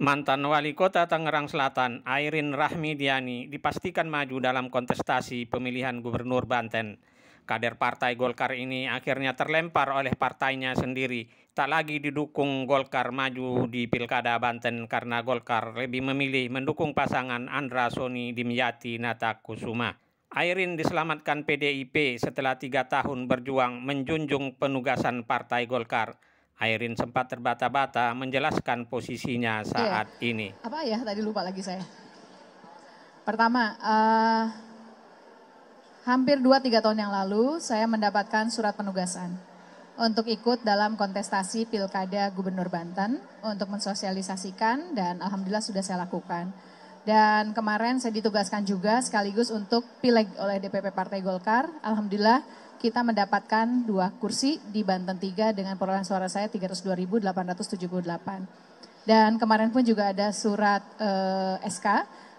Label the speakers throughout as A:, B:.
A: Mantan Wali Kota Tangerang Selatan, Airin Rahmidiani, dipastikan maju dalam kontestasi pemilihan Gubernur Banten. Kader Partai Golkar ini akhirnya terlempar oleh partainya sendiri. Tak lagi didukung Golkar maju di Pilkada Banten karena Golkar lebih memilih mendukung pasangan Andra Soni Dimyati Nata Kusuma. Airin diselamatkan PDIP setelah tiga tahun berjuang menjunjung penugasan Partai Golkar. Airin sempat terbata-bata menjelaskan posisinya
B: Iya.
A: saat ini.
B: Apa ya tadi lupa lagi saya. Pertama, eh, hampir 2-3 tahun yang lalu saya mendapatkan surat penugasan untuk ikut dalam kontestasi Pilkada Gubernur Banten untuk mensosialisasikan dan alhamdulillah sudah saya lakukan. Dan kemarin saya ditugaskan juga sekaligus untuk pileg oleh DPP Partai Golkar. Alhamdulillah kita mendapatkan dua kursi di Banten 3 dengan perolehan suara saya 302.878. Dan kemarin pun juga ada surat eh, SK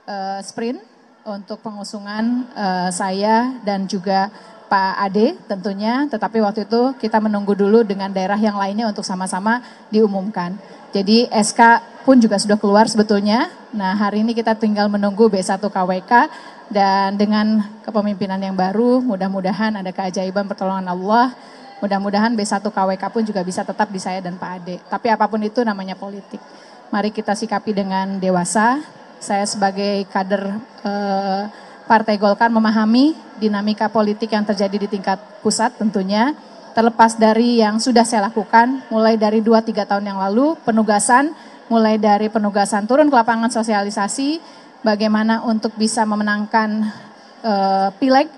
B: eh, sprint untuk pengusungan eh, saya dan juga Pak Ade tentunya, tetapi waktu itu kita menunggu dulu dengan daerah yang lainnya untuk sama-sama diumumkan. Jadi SK pun juga sudah keluar sebetulnya. Nah hari ini kita tinggal menunggu B1 KWK dan dengan kepemimpinan yang baru mudah-mudahan ada keajaiban pertolongan Allah. Mudah-mudahan B1 KWK pun juga bisa tetap di saya dan Pak Ade. Tapi apa pun itu namanya politik. Mari kita sikapi dengan dewasa. Saya sebagai kader eh, Partai Golkar memahami dinamika politik yang terjadi di tingkat pusat tentunya. Terlepas dari yang sudah saya lakukan, mulai dari 2-3 tahun yang lalu, penugasan, mulai dari penugasan turun ke lapangan sosialisasi, bagaimana untuk bisa memenangkan eh, pileg,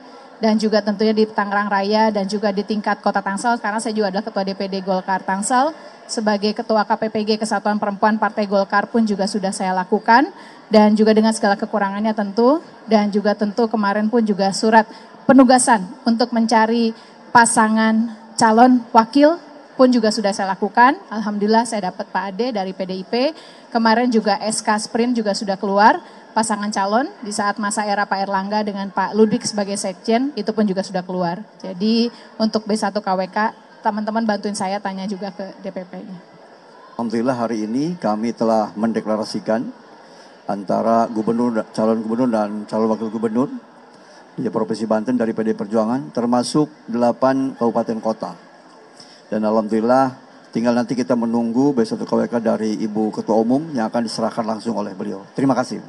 B: dan juga tentunya di Tangerang Raya dan juga di tingkat Kota Tangsel. Karena saya juga adalah Ketua DPD Golkar Tangsel. Sebagai Ketua KPPG Kesatuan Perempuan Partai Golkar pun juga sudah saya lakukan. Dan juga dengan segala kekurangannya tentu. Dan juga tentu kemarin pun juga surat penugasan untuk mencari pasangan calon wakil pun juga sudah saya lakukan. Alhamdulillah saya dapat Pak Ade dari PDIP. Kemarin juga SK Sprint juga sudah keluar pasangan calon di saat masa era Pak Erlangga dengan Pak Ludwig sebagai sekjen itu pun juga sudah keluar. Jadi untuk B1 KWK teman-teman bantuin saya tanya juga ke DPP-nya.
C: Alhamdulillah hari ini kami telah mendeklarasikan antara gubernur, calon gubernur dan calon wakil gubernur di Provinsi Banten dari PD Perjuangan termasuk 8 kabupaten kota. Dan Alhamdulillah tinggal nanti kita menunggu B1 KWK dari Ibu Ketua Umum yang akan diserahkan langsung oleh beliau. Terima kasih.